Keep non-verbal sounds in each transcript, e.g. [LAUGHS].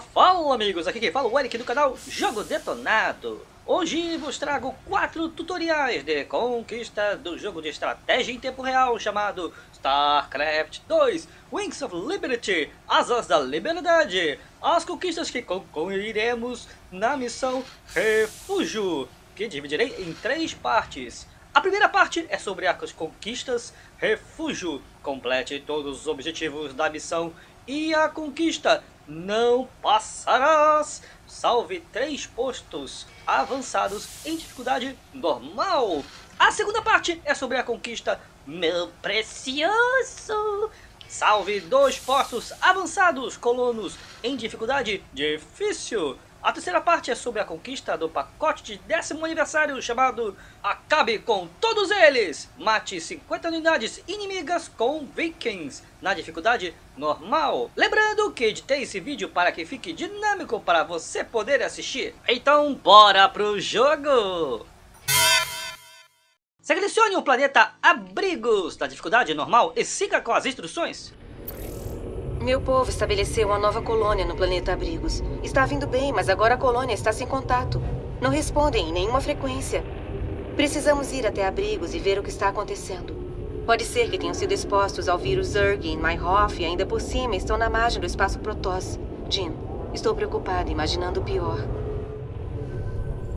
Fala, amigos, aqui quem fala é o Eric do canal Jogo Detonado. Hoje vos trago quatro tutoriais de conquista do jogo de estratégia em tempo real chamado StarCraft 2 Wings of Liberty, Asas da Liberdade. As conquistas que concluiremos na missão Refúgio, que dividirei em três partes. A primeira parte é sobre as conquistas Refúgio. Complete todos os objetivos da missão e a conquista não passarás. Salve três postos avançados em dificuldade normal. A segunda parte é sobre a conquista Meu Precioso. Salve dois postos avançados colonos em dificuldade difícil. A terceira parte é sobre a conquista do pacote de décimo aniversário chamado Acabe com todos eles! Mate 50 unidades inimigas com vikings na dificuldade normal. Lembrando que editei esse vídeo para que fique dinâmico para você poder assistir. Então bora pro jogo! Selecione o planeta Abrigos na dificuldade normal e siga com as instruções. Meu povo estabeleceu uma nova colônia no planeta Abrigos. Está vindo bem, mas agora a colônia está sem contato. Não respondem em nenhuma frequência. Precisamos ir até Abrigos e ver o que está acontecendo. Pode ser que tenham sido expostos ao vírus Zerg em Myhoff e ainda por cima estão na margem do espaço Protoss. Jim, estou preocupada, imaginando o pior.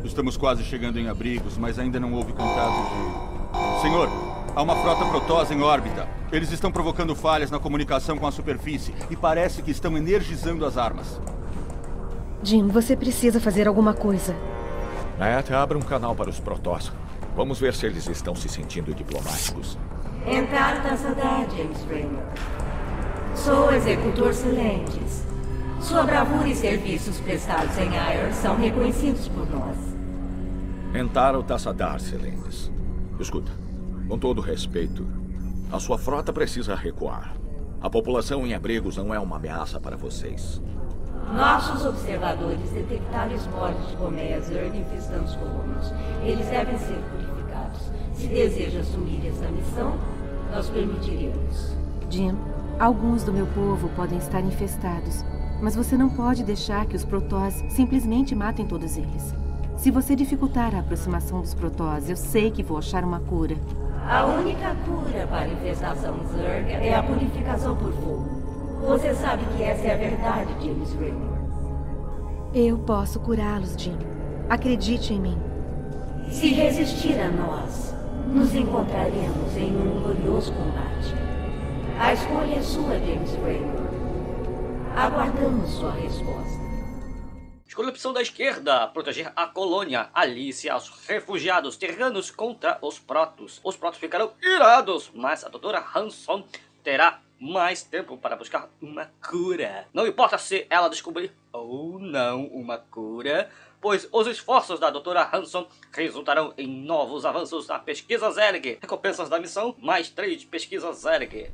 Estamos quase chegando em Abrigos, mas ainda não houve contato de... Senhor, há uma frota Protoss em órbita. Eles estão provocando falhas na comunicação com a superfície e parece que estão energizando as armas. Jim, você precisa fazer alguma coisa. Matt, abra um canal para os Protoss. Vamos ver se eles estão se sentindo diplomáticos. Entrar Tassadar, James Raynor. Sou executor Silentes. Sua bravura e serviços prestados em Ayer são reconhecidos por nós. Entaro Tassadar, Silentes. Escuta, com todo respeito, a sua frota precisa recuar. A população em abrigos não é uma ameaça para vocês. Nossos observadores detectaram esporos de colmeias infestando os colonos. Eles devem ser purificados. Se deseja assumir essa missão, nós permitiremos. Jim, alguns do meu povo podem estar infestados, mas você não pode deixar que os Protoss simplesmente matem todos eles. Se você dificultar a aproximação dos Protoss, eu sei que vou achar uma cura. A única cura para a infestação Zerg é a purificação por fogo. Você sabe que essa é a verdade, James Raynor. Eu posso curá-los, Jim. Acredite em mim. Se resistir a nós, nos encontraremos em um glorioso combate. A escolha é sua, James Raynor. Aguardamos sua resposta. A opção da esquerda, proteger a colônia, alice aos refugiados terranos contra os protos. Os protos ficarão irados, mas a doutora Hanson terá mais tempo para buscar uma cura. Não importa se ela descobrir ou não uma cura, pois os esforços da doutora Hanson resultarão em novos avanços na pesquisa Zerg. Recompensas da missão, mais três pesquisas Zerg.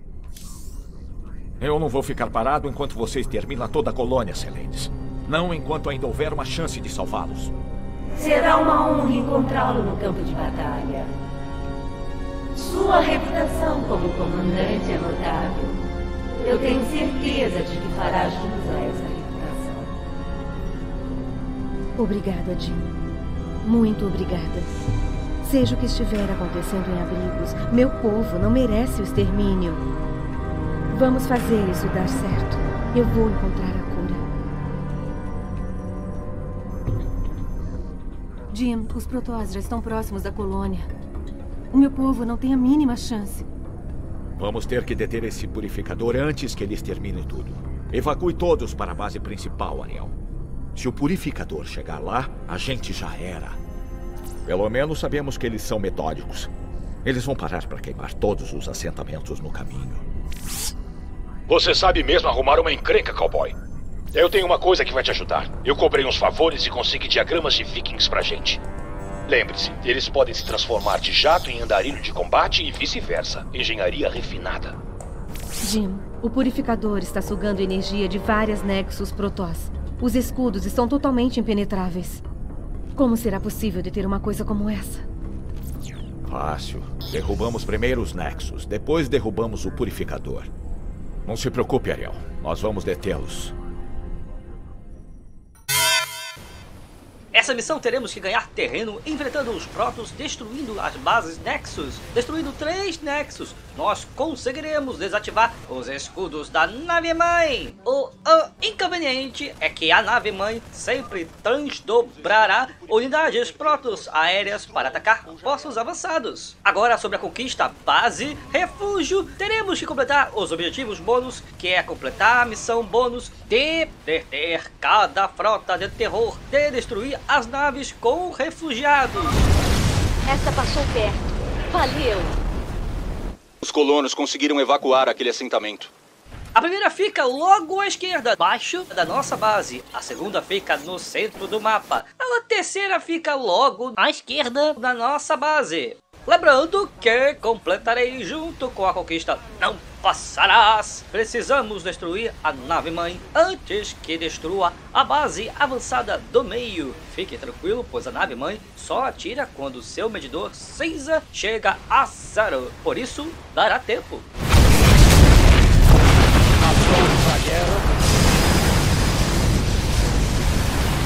Eu não vou ficar parado enquanto vocês terminam toda a colônia, Selentes. Não enquanto ainda houver uma chance de salvá-los. Será uma honra encontrá-lo no campo de batalha. Sua reputação como comandante é notável. Eu tenho certeza de que fará jus a essa reputação. Obrigada, Jim. Muito obrigada. Seja o que estiver acontecendo em abrigos, meu povo não merece o extermínio. Vamos fazer isso dar certo. Eu vou encontrar Jim, os Protoss já estão próximos da colônia. O meu povo não tem a mínima chance. Vamos ter que deter esse purificador antes que eles terminem tudo. Evacue todos para a base principal, Ariel. Se o purificador chegar lá, a gente já era. Pelo menos sabemos que eles são metódicos. Eles vão parar para queimar todos os assentamentos no caminho. Você sabe mesmo arrumar uma encrenca, cowboy. Eu tenho uma coisa que vai te ajudar. Eu cobrei uns favores e consegui diagramas de vikings pra gente. Lembre-se, eles podem se transformar de jato em andarilho de combate e vice-versa. Engenharia refinada. Jim, o purificador está sugando energia de várias Nexus Protoss. Os escudos estão totalmente impenetráveis. Como será possível deter uma coisa como essa? Fácil. Derrubamos primeiro os Nexus, depois derrubamos o purificador. Não se preocupe, Ariel. Nós vamos detê-los. Essa missão teremos que ganhar terreno enfrentando os Protos, destruindo as bases Nexus. Destruindo três Nexus, nós conseguiremos desativar os escudos da nave-mãe. O, o inconveniente é que a nave-mãe sempre transdobrará unidades Protos aéreas para atacar postos avançados. Agora sobre a conquista base refúgio, teremos que completar os objetivos bônus, que é completar a missão bônus de deter cada frota de terror, de destruir as naves com refugiados. Essa passou perto. Valeu! Os colonos conseguiram evacuar aquele assentamento. A primeira fica logo à esquerda, abaixo da nossa base. A segunda fica no centro do mapa. A terceira fica logo à esquerda da nossa base. Lembrando que completarei junto com a conquista Não Passarás. Precisamos destruir a nave-mãe antes que destrua a base avançada do meio. Fique tranquilo, pois a nave-mãe só atira quando seu medidor cinza chega a zero. Por isso, dará tempo.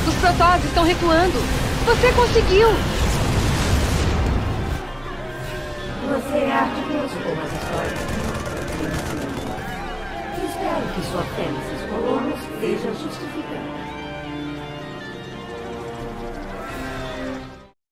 Os Protoss estão recuando. Você conseguiu! Ardiloso como as histórias. Espero que sua fé nesses colonos seja justificada.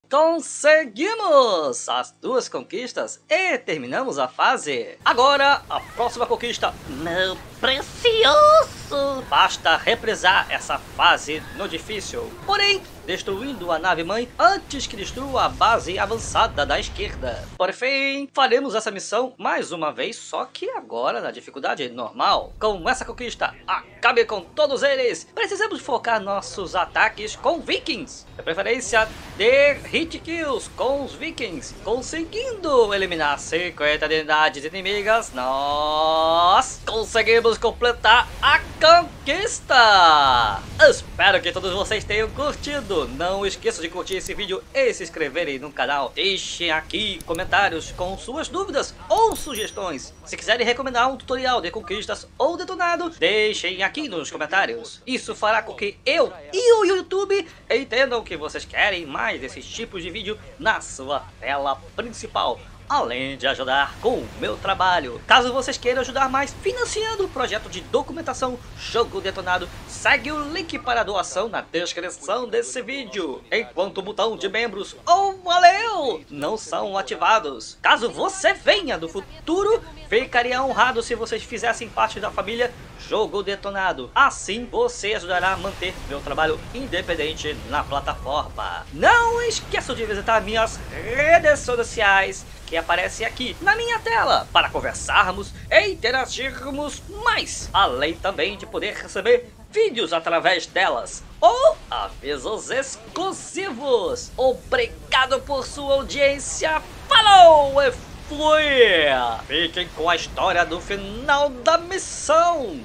Conseguimos as duas conquistas e terminamos a fase. Agora, a próxima conquista, meu precioso! Basta represar essa fase no difícil. Porém, destruindo a nave-mãe antes que destrua a base avançada da esquerda. Por fim, faremos essa missão mais uma vez, só que agora na dificuldade normal. Com essa conquista, acabe com todos eles. Precisamos focar nossos ataques com vikings. De preferência, de hit kills com os vikings. Conseguindo eliminar 50 unidades inimigas, nós conseguimos completar a conquista. Espero que todos vocês tenham curtido não esqueça de curtir esse vídeo e se inscreverem no canal. Deixem aqui comentários com suas dúvidas ou sugestões. Se quiserem recomendar um tutorial de conquistas ou detonado, deixem aqui nos comentários. Isso fará com que eu e o YouTube entendam que vocês querem mais desses tipos de vídeo na sua tela principal além de ajudar com o meu trabalho. Caso vocês queiram ajudar mais financiando o projeto de documentação Jogo Detonado, segue o link para a doação na descrição desse vídeo, enquanto o botão de membros ou valeu não são ativados. Caso você venha do futuro, ficaria honrado se vocês fizessem parte da família Jogo Detonado. Assim você ajudará a manter meu trabalho independente na plataforma. Não esqueça de visitar minhas redes sociais que aparecem aqui na minha tela para conversarmos e interagirmos mais, além também de poder receber vídeos através delas ou avisos exclusivos. Obrigado por sua audiência. Falou e fui! Fiquem com a história do final da missão.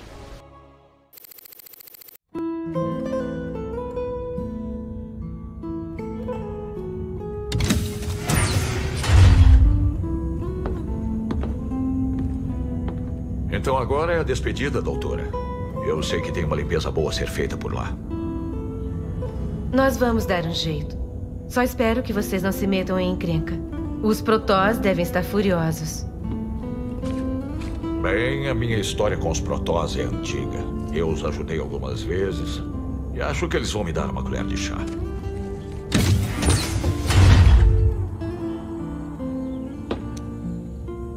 Então agora é a despedida, doutora. Eu sei que tem uma limpeza boa a ser feita por lá. Nós vamos dar um jeito. Só espero que vocês não se metam em encrenca. Os Protoss devem estar furiosos. Bem, a minha história com os Protoss é antiga. Eu os ajudei algumas vezes e acho que eles vão me dar uma colher de chá.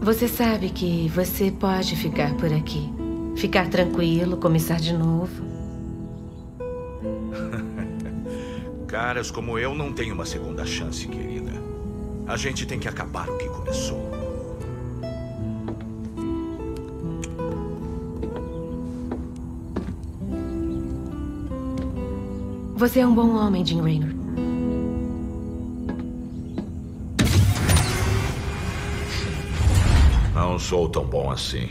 Você sabe que você pode ficar por aqui. Ficar tranquilo, começar de novo. [LAUGHS] Caras como eu não têm uma segunda chance, querida. A gente tem que acabar o que começou. Você é um bom homem, Jim Raynor. Não sou tão bom assim.